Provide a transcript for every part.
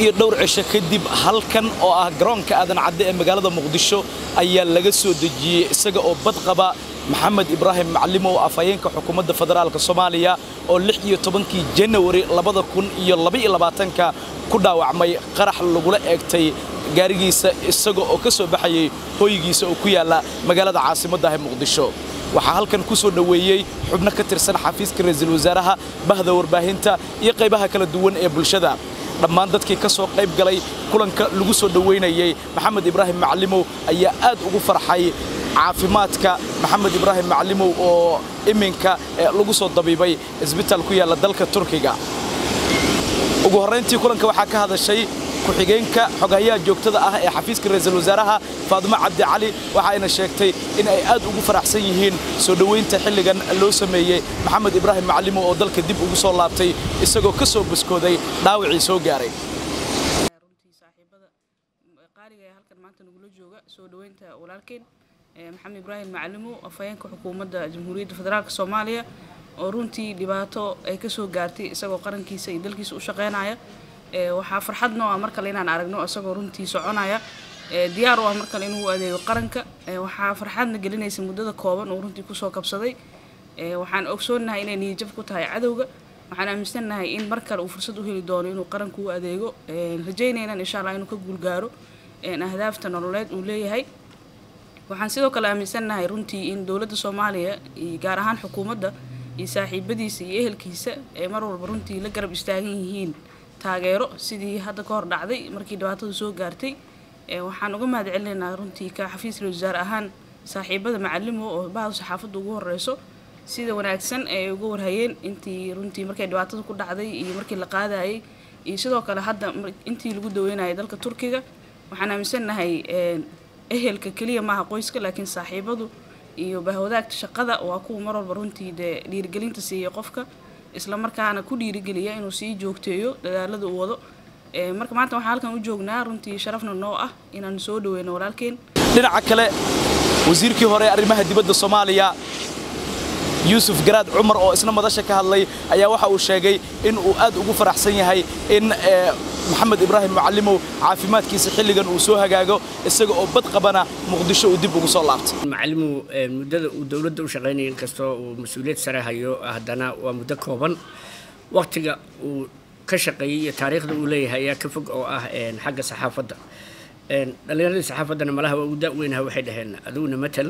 iyo dhowr cisho kadib halkan oo ah garoonka aadan cadde ee magaalada muqdisho ayaa laga soo dejiyey isaga oo bad qaba maxamed ibraahim macalimow afhayeenka xukuumadda federaalk soomaaliya oo lix iyo tobankii janawari labada kun iyo labaiyo labaatanka ku dhaawacmay qarax lagula eegtay gaarigiisa isaga oo ka soo baxayay hooygiisa oo ku yaalla magaalada caasimadda ah ee muqdisho. Waxaa halkan ku soo dhoweeyey xubno ka tirsan xafiiska ra'iisul wasaaraha bahda warbaahinta iyo qaybaha kala duwan ee bulshada dhammaan dadkii ka soo qayb galay kulanka lagu soo dhoweynayey maxamed ibraahim macalimow ayaa aad ugu farxay caafimaadka maxamed ibraahim macalimow oo iminka lagu soo dabiibay isbitaal ku yaalla dalka turkiga. Ugu horrayntii kulanka waxaa ka hadashay ku-xigeenka xoghayaha joogtada ah ee xafiiska ra'iisul wasaaraha faadimo cabdi cali waxayna sheegtay in ay aad ugu faraxsan yihiin soo dhoweynta xilligan loo sameeyey maxamed ibraahim macalimow oo dalka dib ugu soo laabtay isagoo ka soo buskooday dhaawacii soo gaaray. Maxamed ibraahim macalimow afhayeenka xukuumadda jamhuuriyadda federaalk soomaaliya oo runtii dhibaato ay ka soo gaartay isagoo qarankiisa iyo dalkiisa u shaqeynaya waxaa farxadno ah mar inaan aragno isagoo runtii soconaya diyaar u ah mar kale inuu adeego qaranka. Waxaa farxadna gelinaysa muddada kooban uu runtii ku soo kabsaday. Waxaan ogsoonnahay inay niyajab ku tahay cadowga. Waxaan aaminsannahay in mar kale uu fursad u heli doono inuu qaranku u adeego. Rajaynaynan insha allah inuu ka guulgaaro ahdaafta nololeed uu leeyahay. Waxaan sidoo kale aaminsannahay runtii in dowladda soomaaliya iyo gaar ahaan xukuumadda iyo saaxiibadiisa iyo ehelkiisa ee mar walba runtii la garab istaagan yihiin taageero sidii hadda ka hor dhacday markii dhibaatadu soo gaartay. Waxaan uga mahad celinaynaa runtii ka xafiiska wasaare ahaan saaxiibada macalimo oo bahda saxaafadda ugu horeyso sida wanaagsan ee uga warhayeen intii runtii markay dhibaatada ku dhacday iyo markii la qaadayay. Iyo sidoo kale hadda intii lagu daweynayay dalka turkiga waxaan aaminsannahay ehelka keliya maaha qoyska laakiin saaxiibadu iyo bahwadaagta shaqada waa kuwa mar walba runtii dee dhiirigelinta siiya qofka isla markaana ku dhiirigeliya inuu sii joogteeyo dadaalada uu wado. Marka maanta waxaan halkan u joognaa runtii sharafna noo ah inaan soo dhaweyno walaalkeen. Dhinaca kale wasiirkii hore arrimaha dibadda soomaaliya yuusuf garaad cumar oo isna madasha ka hadlay ayaa waxa uu sheegay in uu aad ugu faraxsan yahay in maxamed ibraahim macalimow caafimaadkiisa xilligan uu soo hagaago isaga oo bad qabana muqdisho uu dib ugu soo laabtay macalimow muddada uu dowladda u shaqaynaya inkastoo uu mas'uuliyad sare hayo haddana waa muddo kooban. Waqtiga uu ka shaqeeyey iyo taariikhda uu leeyahay ayaa ka fog oo ah xagga saxaafadda. Dhallinyaradii saxaafaddana malaha waa ugu da-weynaha waxay dhaheen adiguna matal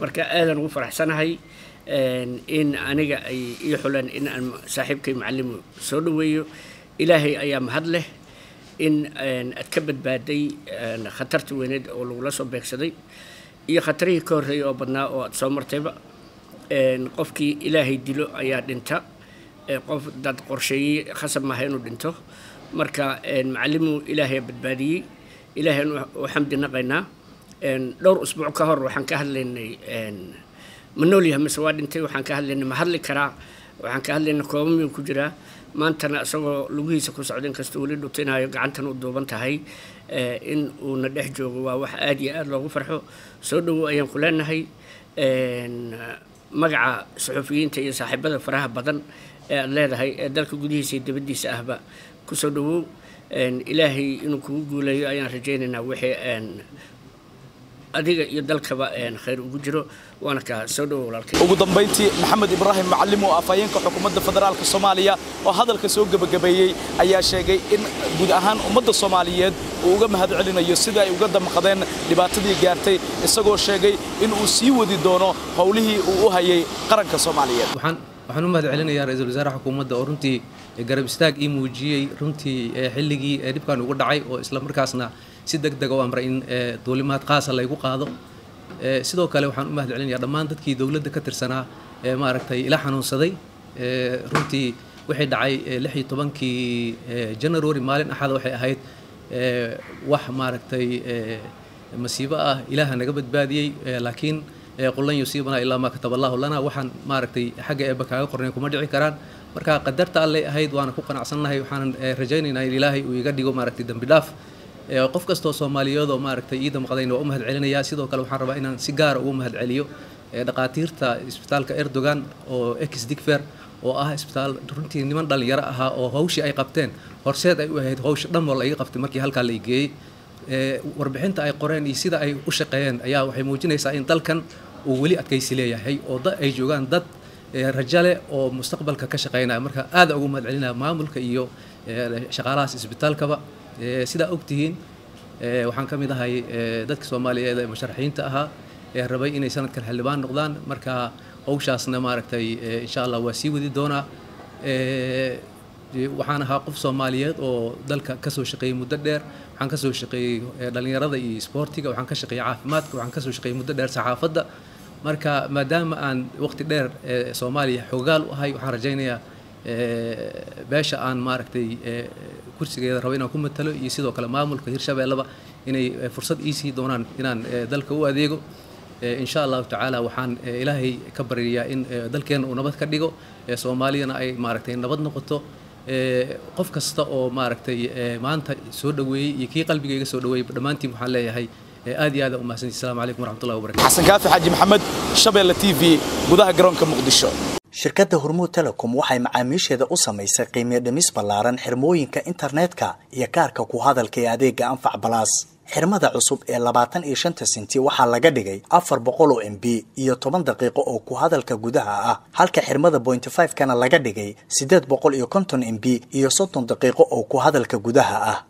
marka aadan ugu faraxsanahay in aniga ay ii xuleen in aan saaxiibkay macalimo soo dhoweeyo. Ilaahay ayaa mahad leh in aad ka badbaaday khatarta weyneed oo lagula soo beegsaday iyo khatarihii ka horreeyay oo badnaa oo aad soo martayba qofkii ilaahay dilo ayaa dhinta qof dad qorsheeyey khasab maaha inuu dhinto. Marka macalimu ilaahay badbaadiyey ilaahay u xamdi naqaynaa dhowr usbuuc ka hor waxaan ka hadlaynay ma nool yahay mise waa dhintay waxaan ka hadlaynay ma hadli karaa waxaan ka hadlaynay kooba miyuu ku jiraa maantana isagoo lugihiisa ku socda inkastoo weli dhutinayo gacantan u duuban tahay in uuna dhex joogo waa wax aad iyo aad loogu farxo. Soo dhowow ayaan ku leenahay magaca suxufiyiinta iyo saaxiibada faraha badan ee aad leedahay ee dalka gudihiisa iyo dibaddiisa ahba. Kusoo dhowow ilaahay inuu kugu guuleeyo ayaan rajaynaynaa wixii adiga iyo dalkaba khayr ugu jiro waana kaa soo dhowo walaalkay. Ugu dambayntii maxamed ibraahim macallim oo afhayeenka xukuumadda federaalka soomaaliya oo hadalka soo gebagabeeyey ayaa sheegay in guud ahaan ummadda soomaaliyeed uu uga mahad celinayo sida ay uga damqadeen dhibaatadii gaartay isagoo sheegay in uu sii wadi doono howlihii uu u hayay qaranka soomaaliyeed. Waxaan u mahad celinayaa ra'iisul wasaare xukuumadda oo runtii garab istaag ii muujiyey runtii xilligii dhibkan ugu dhacay oo isla markaasna si deg deg u amray in duulimaad qaasa laygu qaado. Sidoo kale waxaan u mahad celinayaa dhammaan dadkii dowladda ka tirsanaa maaragtay ila xanuunsaday runtii wixii dhacay lix iyo tobankii january maalin axada waxay ahayd wax maaragtay masiibo ah ilaaha naga badbaadiyey laakiin qulan yusiibana ilaa maa kataba allahu lana waxaan maaragtay xagga eebba kaaga qornay kuma dhici karaan marka qadarta allay ahayd waana ku qanacsannahay waxaanan rajaynaynaa in ilaahay uu iga dhigo maaragtay dembi dhaaf. Qof kastoo soomaaliyeed oo maaragtay ii damqadayna waa u mahad celinayaa sidoo kale waxaan rabaa inaan si gaara ugu mahad celiyo dhaqaatiirta isbitaalka erdogan oo ex digfer oo ah isbitaal runtii niman dhalinyaro ahaa oo hawshii ay qabteen. Horseed ay u ahayd hawsha dhan oo la iga qabtay markii halkaa la igeeyey warbixinta ay qoreen iyo sida ay u shaqeeyeen ayaa waxay muujinaysaa in dalkan uu weli adkaysi leeyahay oo ay joogaan dad rajo leh oo mustaqbalka ka shaqeynaya. Marka aada ugu mahad maamulka iyo shaqaalahaas isbitaalkaba sidaa ogtihiin waxaan ka mid ahay dadka soomaaliyeed ee musharaxiinta ahaa ee rabay inay sanadkan xildhibaan noqdaan. Marka hawshaasna maaragtay insha allah waa sii wadi doonaa waxaan ahaa qof soomaaliyeed oo dalka ka soo shaqeeyey muddo dheer. Waxaan ka soo shaqeeyey dhalinyarada iyo isboortiga waxaan ka shaqeeyey caafimaadka. Waxaan ka soo shaqeeyey muddo dheer saxaafadda marka maadaama aan waqti dheer soomaaliya xoogaal u ahay waxaan rajaynayaa beesha aan maaragtay kursigeeda rabo inaan ku matalo iyo sidoo kale maamulka hirshabeelleba inay fursad iisii doonaan inaan dalka u adeego. Insha allahu tacaala waxaan ilaahay ka baryayaa in dalkeena uu nabad ka dhigo soomaaliyana ay maaragtay nabad noqoto. Qof kasta oo maaragtay maanta soo dhaweeyey iyo kii qalbigayga soo dhaweeyey dhammaantiin waxaan leeyahay aad iyo aad u mahadsantii assalamu calaykum waraxmatullahi wabarakatu xasan kaafi xaaji maxamed shabeelle t v gudaha garoonka muqdisho. Shirkadda hormuud telecom waxay macaamiisheeda u samaysay qiimiyo dhimis ballaaran xirmooyinka internetka iyo kaarka ku hadalka ee adeega anfac balaas xirmada cusub ee labaatan iyo shanta senti waxaa laga dhigay afar boqol oo m b iyo toban daqiiqo oo ku hadalka gudaha ah halka xirmada bointy five kana laga dhigay siddeed boqol iyo konton m b iyo soddon daqiiqo oo ku hadalka gudaha ah